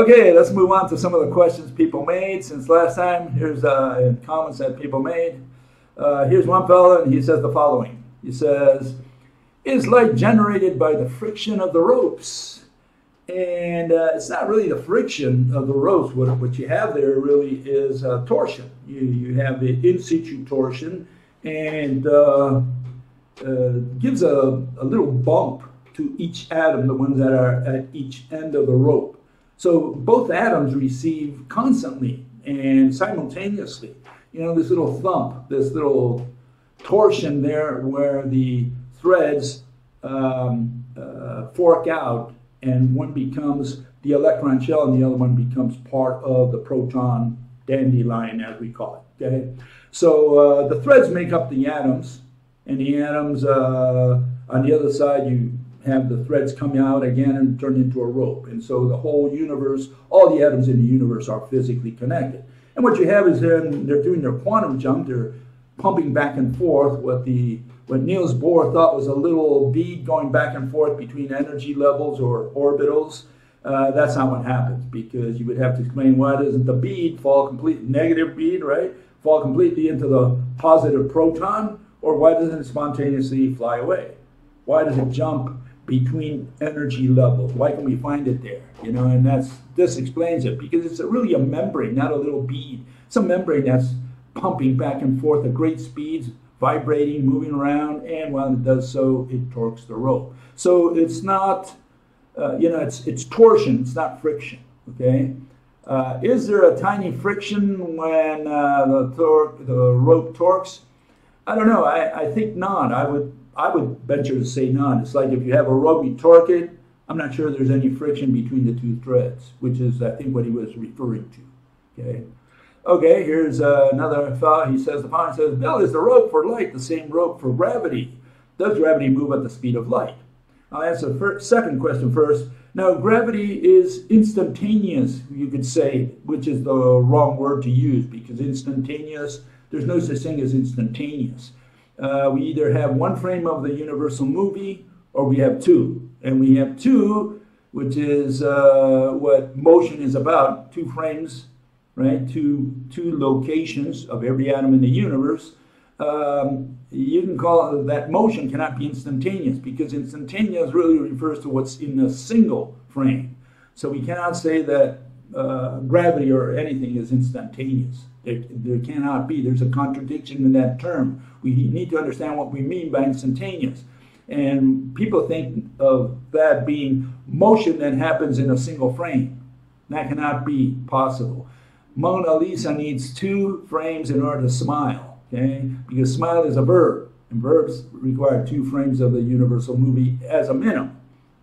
Okay, let's move on to some of the questions people made since last time. Here's uh, comments that people made. Uh, here's one fellow, and he says the following. He says, "Is light generated by the friction of the ropes?" And uh, it's not really the friction of the ropes. What, what you have there really is uh, torsion. You, you have the in situ torsion, and uh, uh, gives a, a little bump to each atom, the ones that are at each end of the rope. So both atoms receive constantly and simultaneously. You know, this little thump, this little torsion there where the threads um, uh, fork out and one becomes the electron shell and the other one becomes part of the proton dandelion, as we call it. Okay? So uh, the threads make up the atoms, and the atoms uh, on the other side, you have the threads come out again and turn into a rope. And so the whole universe, all the atoms in the universe are physically connected. And what you have is then they're doing their quantum jump, they're pumping back and forth what the what Niels Bohr thought was a little bead going back and forth between energy levels or orbitals. Uh, that's not what happens because you would have to explain why doesn't the bead fall completely negative bead, right? Fall completely into the positive proton, or why doesn't it spontaneously fly away? Why does it jump between energy levels. Why can we find it there? You know, and that's this explains it because it's a, really a membrane, not a little bead. It's a membrane that's pumping back and forth at great speeds, vibrating, moving around, and while it does so, it torques the rope. So it's not, uh, you know, it's it's torsion. It's not friction. Okay. Uh, is there a tiny friction when uh, the torque, the rope torques? I don't know. I, I think not. I would I would venture to say none. It's like if you have a rope, you torque it. I'm not sure there's any friction between the two threads, which is, I think, what he was referring to. Okay. Okay, here's uh, another fellow. He says, the following says, Bill, is the rope for light the same rope for gravity? Does gravity move at the speed of light? I'll answer the first, second question first. Now, gravity is instantaneous, you could say, which is the wrong word to use because instantaneous, there's no such thing as instantaneous uh, we either have one frame of the universal movie or we have two. And we have two, which is uh, what motion is about two frames, right? Two, two locations of every atom in the universe. Um, you can call it, that motion cannot be instantaneous because instantaneous really refers to what's in a single frame. So we cannot say that uh, gravity or anything is instantaneous. There, there cannot be. There's a contradiction in that term. We need to understand what we mean by instantaneous. And people think of that being motion that happens in a single frame. That cannot be possible. Mona Lisa needs two frames in order to smile, okay? Because smile is a verb, and verbs require two frames of the universal movie as a minimum,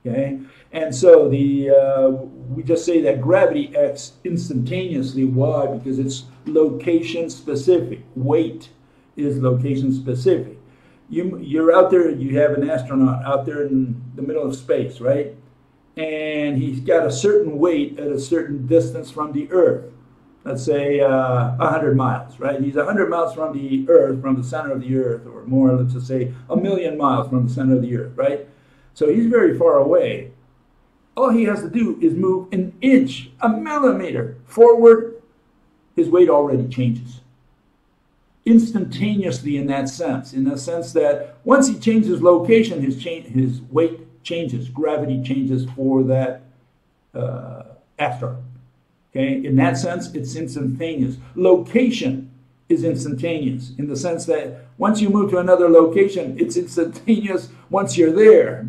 okay? And so the uh, we just say that gravity acts instantaneously. Why? Because it's location specific. Weight is location specific. You, you're out there, you have an astronaut out there in the middle of space, right? And he's got a certain weight at a certain distance from the Earth. Let's say uh, 100 miles, right? He's 100 miles from the Earth, from the center of the Earth, or more, let's just say a million miles from the center of the Earth, right? So he's very far away. All he has to do is move an inch, a millimeter forward, his weight already changes. Instantaneously, in that sense, in the sense that once he changes location, his, cha- his weight changes, gravity changes for that uh. Okay, in that sense, it's instantaneous. Location is instantaneous in the sense that once you move to another location, it's instantaneous once you're there.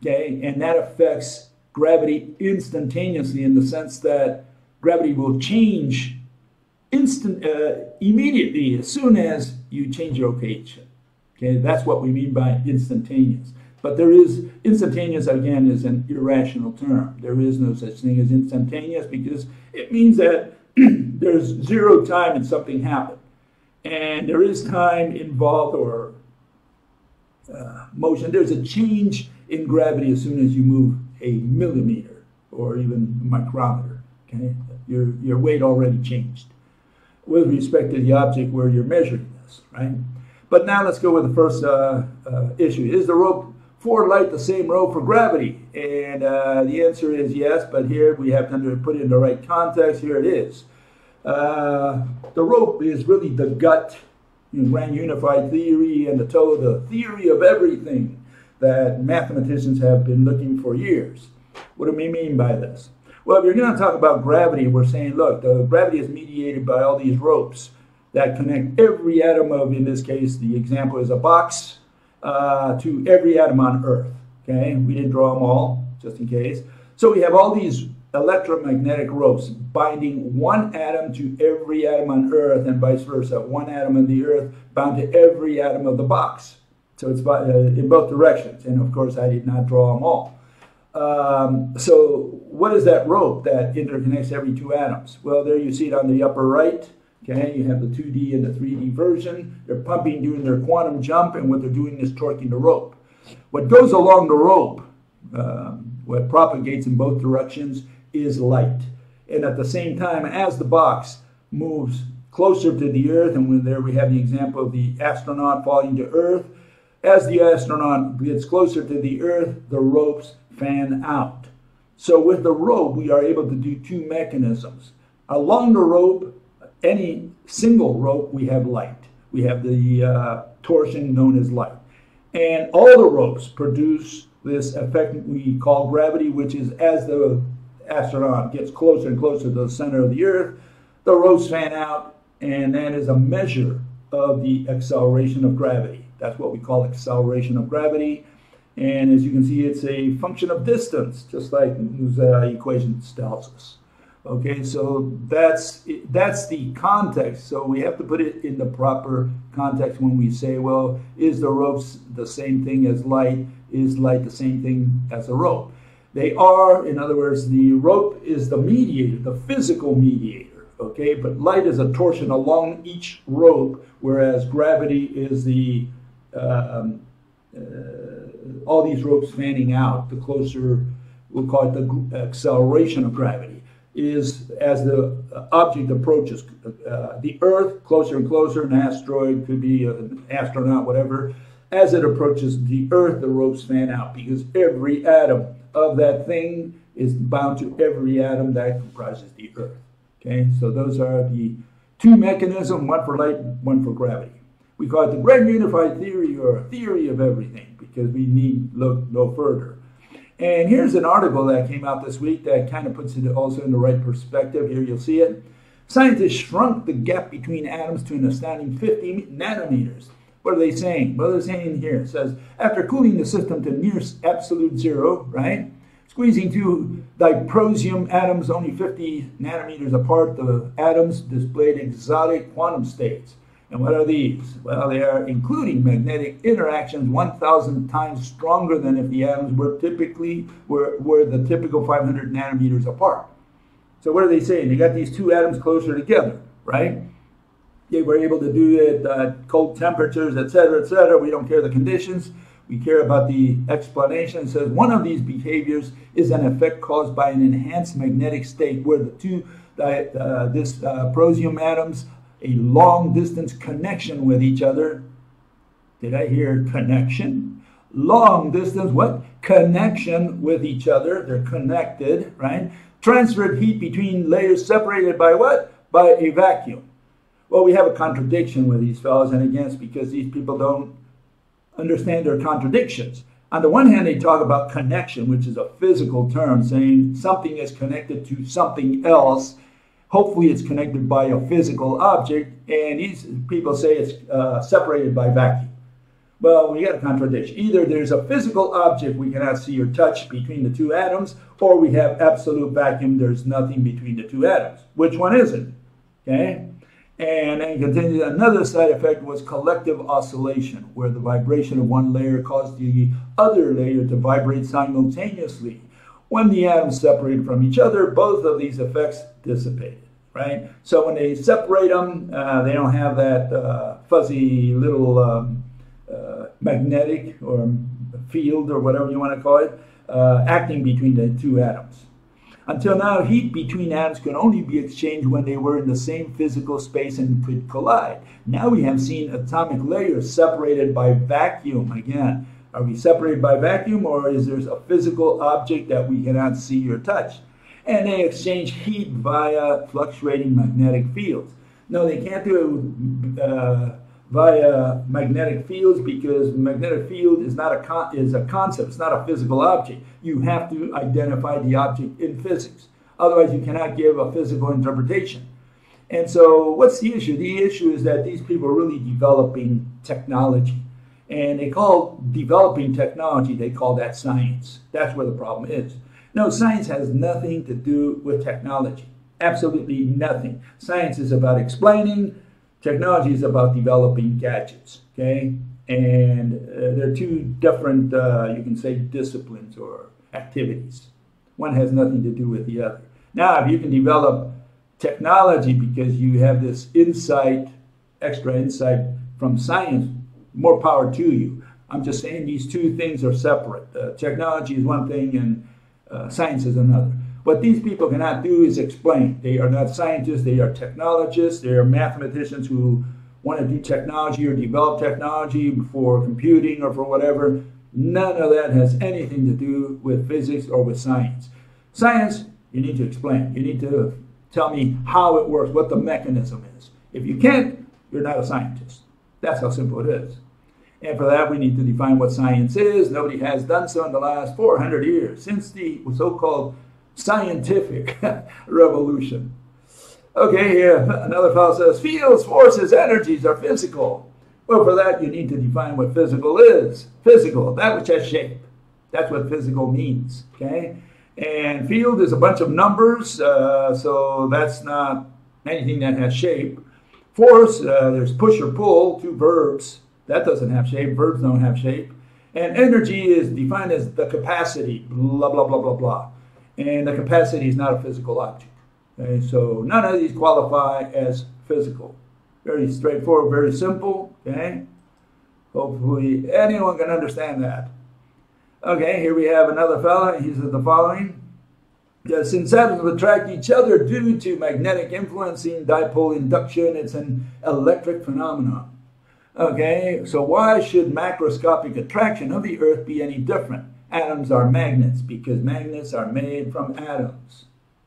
Okay, and that affects gravity instantaneously in the sense that gravity will change instant uh, immediately as soon as you change your location. Okay, that's what we mean by instantaneous. But there is instantaneous again is an irrational term. There is no such thing as instantaneous because it means that there's zero time and something happened, and there is time involved or uh, motion. There's a change in gravity as soon as you move a millimeter or even micrometer. Okay, your your weight already changed with respect to the object where you're measuring this, right? But now let's go with the first uh, uh, issue: Is the rope for light the same rope for gravity? And uh, the answer is yes, but here we have to put it in the right context. Here it is. Uh, the rope is really the GUT grand unified theory and the TOE, the theory of everything that mathematicians have been looking for years. What do we mean by this? Well, if you're going to talk about gravity, we're saying, look, the gravity is mediated by all these ropes that connect every atom of, in this case, the example is a box, uh, to every atom on Earth. Okay, we didn't draw them all, just in case. So we have all these electromagnetic ropes binding one atom to every atom on Earth and vice versa. One atom in the Earth bound to every atom of the box. So it's by, uh, in both directions. And of course, I did not draw them all. Um, so what is that rope that interconnects every two atoms? Well, there you see it on the upper right. Okay, you have the 2D and the 3D version. They're pumping, doing their quantum jump, and what they're doing is torquing the rope. What goes along the rope, um, what propagates in both directions, is light. And at the same time, as the box moves closer to the Earth, and when there we have the example of the astronaut falling to Earth, as the astronaut gets closer to the Earth, the ropes fan out. So with the rope, we are able to do two mechanisms. Along the rope, any single rope, we have light. We have the uh, torsion known as light. And all the ropes produce this effect we call gravity, which is as the astronaut gets closer and closer to the center of the Earth, the ropes fan out, and that is a measure of the acceleration of gravity. That's what we call acceleration of gravity. And as you can see, it's a function of distance, just like Newton's uh, equation tells us. Okay, so that's that's the context. So we have to put it in the proper context when we say, well, is the rope the same thing as light? Is light the same thing as a rope? They are, in other words, the rope is the mediator, the physical mediator. Okay, but light is a torsion along each rope, whereas gravity is the um, uh, all these ropes fanning out, the closer, we'll call it the acceleration of gravity, is as the object approaches uh, the Earth closer and closer, an asteroid could be an astronaut, whatever. As it approaches the Earth, the ropes fan out because every atom of that thing is bound to every atom that comprises the Earth. Okay, so those are the two mechanisms, one for light, one for gravity. We call it the grand unified theory or theory of everything because we need look no further. And here's an article that came out this week that kind of puts it also in the right perspective. Here you'll see it. Scientists shrunk the gap between atoms to an astounding 50 nanometers. What are they saying? Well, they're saying here it says after cooling the system to near absolute zero, right? Squeezing two dysprosium atoms only 50 nanometers apart, the atoms displayed exotic quantum states. And what are these? Well, they are including magnetic interactions 1,000 times stronger than if the atoms were typically were, were the typical 500 nanometers apart. So what are they saying? They got these two atoms closer together, right? They were able to do it at cold temperatures, etc., etc. We don't care the conditions. We care about the explanation. It says one of these behaviors is an effect caused by an enhanced magnetic state where the two uh, this uh, prosium atoms a long distance connection with each other. Did I hear connection? Long distance, what? Connection with each other. They're connected, right? Transferred heat between layers separated by what? By a vacuum. Well, we have a contradiction with these fellows and against because these people don't understand their contradictions. On the one hand, they talk about connection, which is a physical term, saying something is connected to something else Hopefully, it's connected by a physical object, and these people say it's uh, separated by vacuum. Well, we got a contradiction. Either there's a physical object we cannot see or touch between the two atoms, or we have absolute vacuum, there's nothing between the two atoms. Which one is it? Okay? And then continues, another side effect was collective oscillation, where the vibration of one layer caused the other layer to vibrate simultaneously. When the atoms separated from each other, both of these effects dissipated, right? So when they separate them, uh, they don't have that uh, fuzzy little um, uh, magnetic or field or whatever you want to call it, uh, acting between the two atoms. Until now, heat between atoms could only be exchanged when they were in the same physical space and could collide. Now we have seen atomic layers separated by vacuum again Are we separated by vacuum or is there a physical object that we cannot see or touch? And they exchange heat via fluctuating magnetic fields. No, they can't do it uh, via magnetic fields because magnetic field is not a con- is a concept. It's not a physical object. You have to identify the object in physics. Otherwise, you cannot give a physical interpretation. And so, what's the issue? The issue is that these people are really developing technology. And they call developing technology, they call that science. That's where the problem is. No, science has nothing to do with technology. Absolutely nothing. Science is about explaining, technology is about developing gadgets. Okay? And uh, they're two different, uh, you can say, disciplines or activities. One has nothing to do with the other. Now, if you can develop technology because you have this insight, extra insight from science, more power to you. I'm just saying these two things are separate. Uh, technology is one thing and uh, science is another. What these people cannot do is explain. They are not scientists, they are technologists, they are mathematicians who want to do technology or develop technology for computing or for whatever. None of that has anything to do with physics or with science. Science, you need to explain. You need to tell me how it works, what the mechanism is. If you can't, you're not a scientist. That's how simple it is. And for that, we need to define what science is. Nobody has done so in the last 400 years, since the so called scientific revolution. Okay, here, another fellow says fields, forces, energies are physical. Well, for that, you need to define what physical is. Physical, that which has shape. That's what physical means. Okay? And field is a bunch of numbers, uh, so that's not anything that has shape. Force, uh, there's push or pull, two verbs. That doesn't have shape. Verbs don't have shape. And energy is defined as the capacity, blah, blah, blah, blah, blah. And the capacity is not a physical object. Okay? So none of these qualify as physical. Very straightforward, very simple. Okay? Hopefully anyone can understand that. Okay, here we have another fellow. He says the following. Since atoms attract each other due to magnetic influencing dipole induction, it's an electric phenomenon. Okay, so why should macroscopic attraction of the Earth be any different? Atoms are magnets because magnets are made from atoms.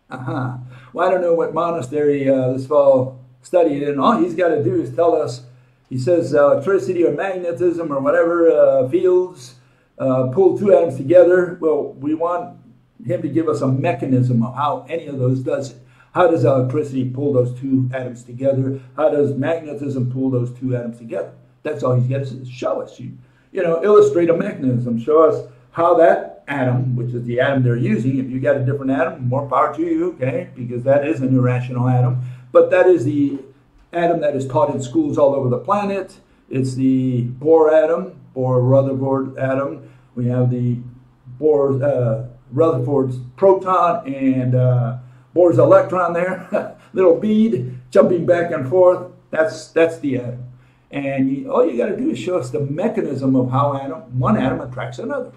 Uh-huh. Well, I don't know what monastery uh, this fellow studied in. All he's got to do is tell us, he says electricity or magnetism or whatever uh, fields uh, pull two atoms together. Well, we want him to give us a mechanism of how any of those does it. How does electricity pull those two atoms together? How does magnetism pull those two atoms together? That's all he's got to show us. You, you know, illustrate a mechanism. Show us how that atom, which is the atom they're using, if you got a different atom, more power to you, okay? Because that is an irrational atom. But that is the atom that is taught in schools all over the planet. It's the Bohr atom, Bohr Rutherford atom. We have the Bohr uh, Rutherford's proton and uh, Bohr's electron there, little bead jumping back and forth. That's that's the atom. And you, all you got to do is show us the mechanism of how atom, one atom attracts another.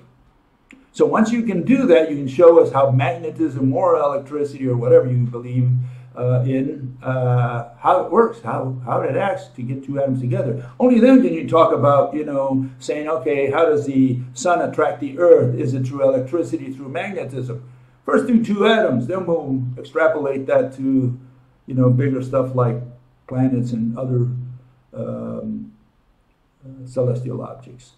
So once you can do that, you can show us how magnetism or electricity or whatever you believe uh, in uh, how it works, how, how it acts to get two atoms together. Only then can you talk about, you know, saying, okay, how does the sun attract the earth? Is it through electricity, through magnetism? First do two atoms, then we'll extrapolate that to, you know, bigger stuff like planets and other um, uh, celestial objects.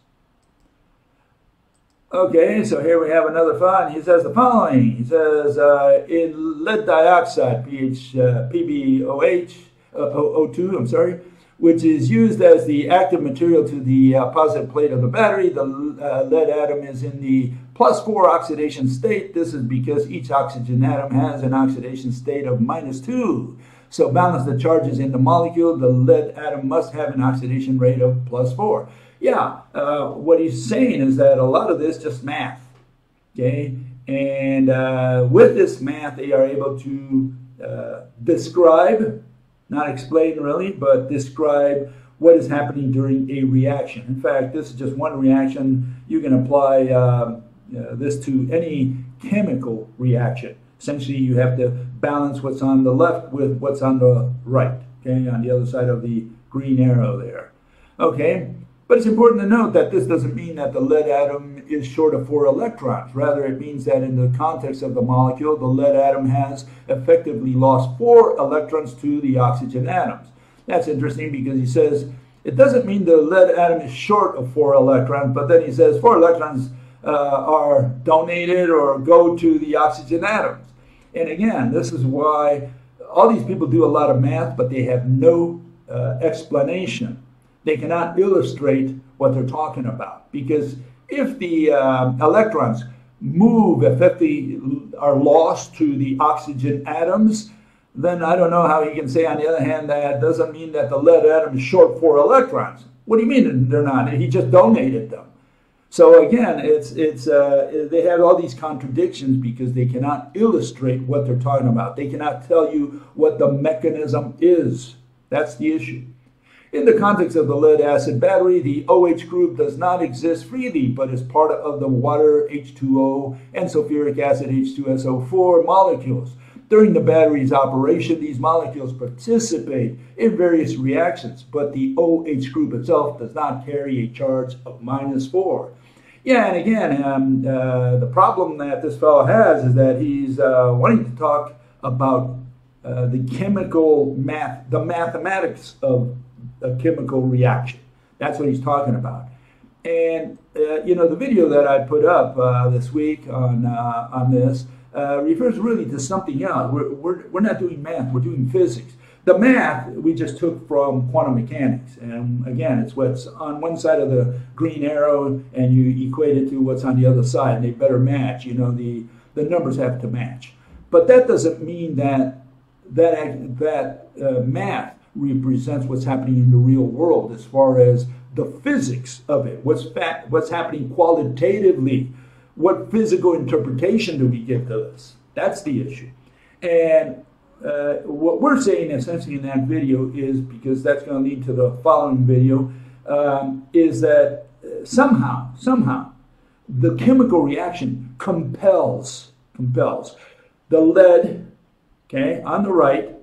Okay, so here we have another file. He says the following. He says uh, in lead dioxide, pH, uh, PbOH, uh, O2, I'm sorry, which is used as the active material to the uh, positive plate of the battery. The uh, lead atom is in the plus 4 oxidation state. This is because each oxygen atom has an oxidation state of minus 2. So balance the charges in the molecule. The lead atom must have an oxidation rate of plus 4 yeah, uh, what he's saying is that a lot of this just math, okay? And uh, with this math, they are able to uh, describe, not explain really, but describe what is happening during a reaction. In fact, this is just one reaction. You can apply uh, uh, this to any chemical reaction. Essentially, you have to balance what's on the left with what's on the right, okay, on the other side of the green arrow there. Okay, But it's important to note that this doesn't mean that the lead atom is short of four electrons. Rather, it means that in the context of the molecule, the lead atom has effectively lost four electrons to the oxygen atoms. That's interesting because he says it doesn't mean the lead atom is short of four electrons, but then he says four electrons uh, are donated or go to the oxygen atoms. And again, this is why all these people do a lot of math, but they have no uh, explanation. They cannot illustrate what they're talking about because if the uh, electrons move, if they are lost to the oxygen atoms, then I don't know how he can say, on the other hand, that doesn't mean that the lead atom is short four electrons. What do you mean they're not? He just donated them. So again, it's it's uh, they have all these contradictions because they cannot illustrate what they're talking about. They cannot tell you what the mechanism is. That's the issue. In the context of the lead acid battery, the OH group does not exist freely, but is part of the water H2O and sulfuric acid H2SO4 molecules. During the battery's operation, these molecules participate in various reactions, but the OH group itself does not carry a charge of minus 4. Yeah, and again, um, uh, the problem that this fellow has is that he's uh, wanting to talk about uh, the chemical math, the mathematics of a chemical reaction. That's what he's talking about. And uh, you know, the video that I put up uh, this week on uh, on this uh, refers really to something else. We're, we're, we're not doing math, we're doing physics. The math we just took from quantum mechanics. And again, it's what's on one side of the green arrow and you equate it to what's on the other side. And they better match. You know, the, the numbers have to match. But that doesn't mean that that, that uh, math represents what's happening in the real world as far as the physics of it, what's, what's happening qualitatively what physical interpretation do we give to this? That's the issue. And uh, what we're saying essentially in that video is because that's going to lead to the following video um, is that uh, somehow, somehow, the chemical reaction compels compels the lead, okay, on the right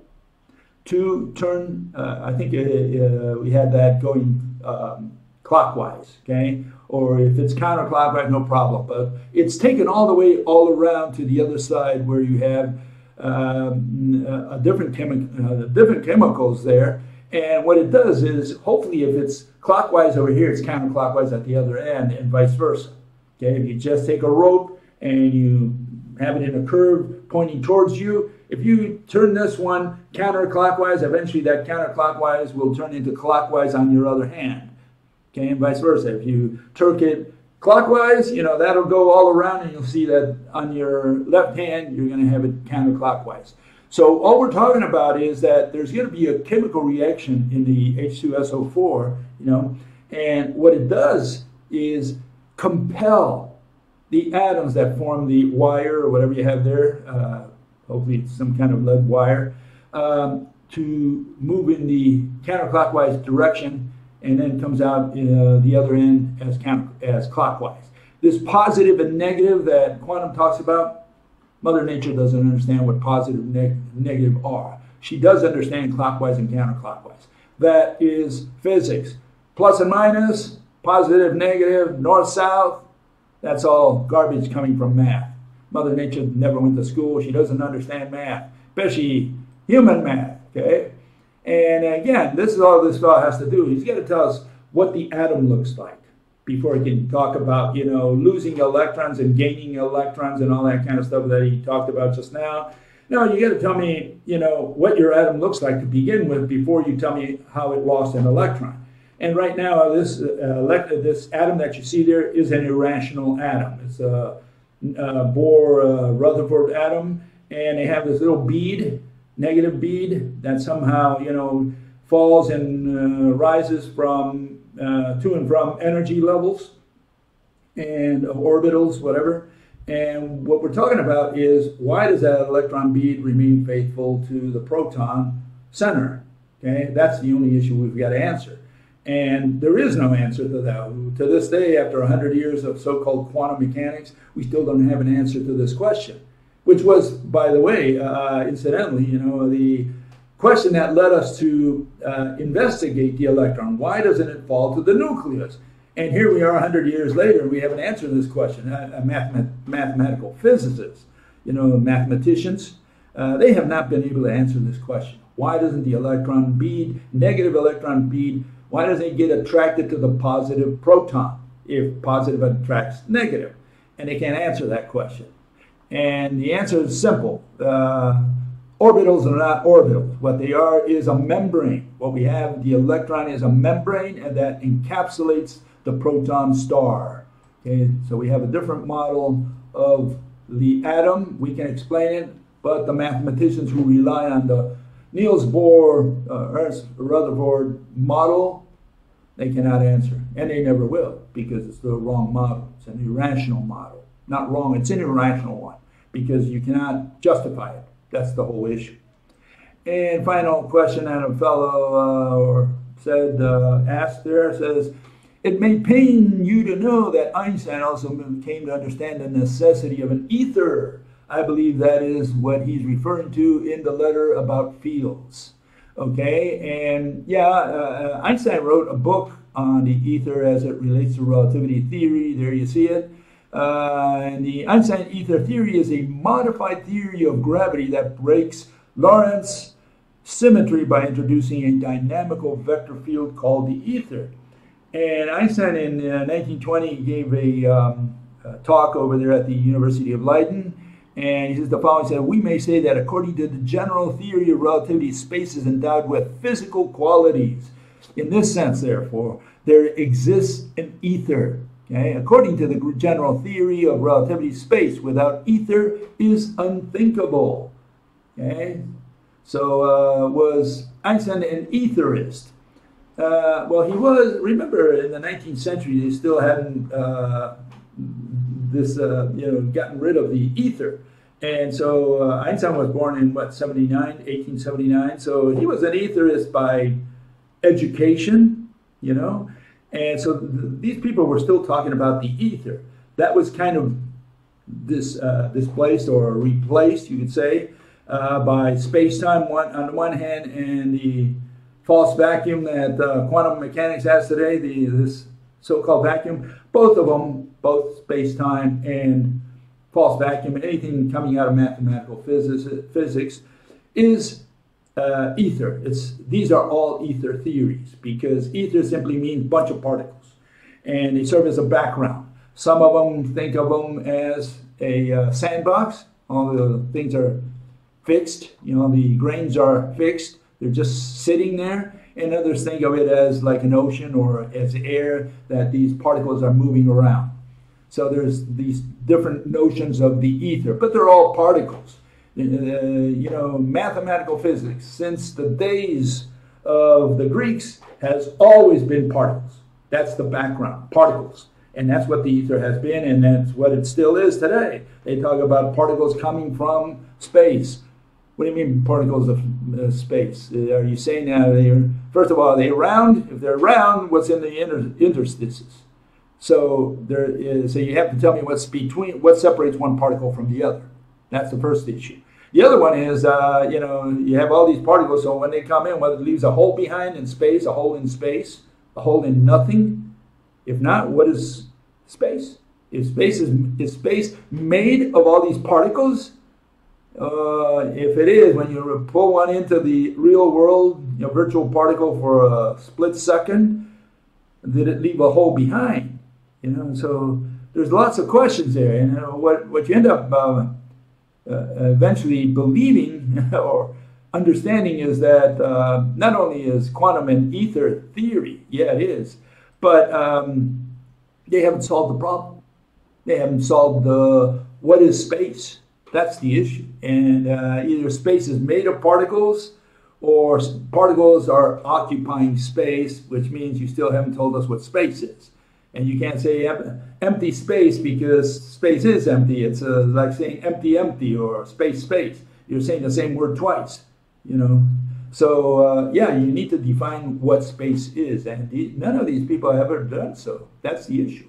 to turn. Uh, I think uh, uh we had that going um, clockwise, okay, or if it's counterclockwise, no problem. But it's taken all the way all around to the other side where you have um, a different, chemi- uh, different chemicals there. And what it does is, hopefully, if it's clockwise over here, it's counterclockwise at the other end, and vice versa. Okay, if you just take a rope and you have it in a curve pointing towards you, if you turn this one counterclockwise, eventually that counterclockwise will turn into clockwise on your other hand okay, and vice versa. If you turn it clockwise, you know, that'll go all around and you'll see that on your left hand, you're going to have it counterclockwise. So all we're talking about is that there's going to be a chemical reaction in the H2SO4, you know, and what it does is compel the atoms that form the wire or whatever you have there, uh, hopefully it's some kind of lead wire, um, to move in the counterclockwise direction and then comes out uh, the other end as, as clockwise. This positive and negative that quantum talks about, Mother Nature doesn't understand what positive and neg negative are. She does understand clockwise and counterclockwise. That is physics. Plus and minus, positive, negative, north, south, that's all garbage coming from math. Mother Nature never went to school. She doesn't understand math, especially human math, okay? And again, this is all this fellow has to do. He's got to tell us what the atom looks like before he can talk about, you know, losing electrons and gaining electrons and all that kind of stuff that he talked about just now. No, you got to tell me, you know, what your atom looks like to begin with before you tell me how it lost an electron. And right now, this uh, this atom that you see there is an irrational atom. It's a, a Bohr uh, Rutherford atom, and they have this little bead negative bead that somehow, you know, falls and uh, rises from uh, to and from energy levels and orbitals, whatever. And what we're talking about is why does that electron bead remain faithful to the proton center? Okay, that's the only issue we've got to answer. And there is no answer to that. To this day, after 100 years of so called quantum mechanics, we still don't have an answer to this question which was, by the way, uh, incidentally, you know, the question that led us to uh, investigate the electron. Why doesn't it fall to the nucleus? And here we are 100 years later, and we haven't answered this question. Mathemat- mathematical physicist, you know, mathematicians, uh, they have not been able to answer this question. Why doesn't the electron bead, negative electron bead, why doesn't it get attracted to the positive proton if positive attracts negative? And they can't answer that question. And the answer is simple. Uh, orbitals are not orbitals. What they are is a membrane. What we have, the electron is a membrane and that encapsulates the proton star. Okay, so we have a different model of the atom. We can explain it, but the mathematicians who rely on the Niels Bohr, uh, Ernst Rutherford model, they cannot answer, and they never will because it's the wrong model. It's an irrational model. Not wrong, it's an irrational one because you cannot justify it. That's the whole issue. And final question that a fellow uh, said, uh, asked there says, it may pain you to know that Einstein also came to understand the necessity of an ether. I believe that is what he's referring to in the letter about fields. Okay, and yeah, uh, Einstein wrote a book on the ether as it relates to relativity theory. There you see it. Uh, and the Einstein ether theory is a modified theory of gravity that breaks Lorentz symmetry by introducing a dynamical vector field called the ether. And Einstein in uh, 1920 gave a, um, a, talk over there at the University of Leiden. And he says the following said, We may say that according to the general theory of relativity, space is endowed with physical qualities. In this sense, therefore, there exists an ether. Okay? According to the general theory of relativity, space without ether is unthinkable. Okay? So uh, was Einstein an etherist? Uh, well, he was. Remember, in the 19th century, they still hadn't uh, this, uh, you know, gotten rid of the ether. And so uh, Einstein was born in what 79, 1879. So he was an etherist by education, you know. And so th- these people were still talking about the ether. That was kind of this uh, displaced or replaced, you could say, uh, by space-time one, on the one hand and the false vacuum that uh, quantum mechanics has today, the, this so-called vacuum, both of them, both space-time and false vacuum, anything coming out of mathematical physics, physics is uh, ether. It's, these are all ether theories because ether simply means bunch of particles and they serve as a background. Some of them think of them as a uh, sandbox. All the things are fixed, you know, the grains are fixed. They're just sitting there. And others think of it as like an ocean or as air that these particles are moving around. So there's these different notions of the ether, but they're all particles. Uh, you know, mathematical physics, since the days of the Greeks, has always been particles. That's the background, particles. And that's what the ether has been, and that's what it still is today. They talk about particles coming from space. What do you mean particles of uh, space? Are you saying that they're, first of all, are they round? If they're round, what's in the inter- interstices? So there is, so you have to tell me what's between, what separates one particle from the other. That's the first issue. The other one is, uh, you know, you have all these particles, so when they come in, whether it leaves a hole behind in space, a hole in space, a hole in nothing. If not, what is space? If space is, is space made of all these particles, uh, if it is, when you pull one into the real world, you know, virtual particle for a split second, did it leave a hole behind? You know, so there's lots of questions there, and you know, what what you end up uh, uh, eventually believing or understanding is that uh, not only is quantum an ether theory, yeah, it is, but um, they haven't solved the problem. They haven't solved the what is space that's the issue. And uh, either space is made of particles or particles are occupying space, which means you still haven't told us what space is. And you can't say empty space because space is empty. It's uh, like saying empty, empty or space, space. You're saying the same word twice, you know. So, uh, yeah, you need to define what space is. And none of these people have ever done so. That's the issue.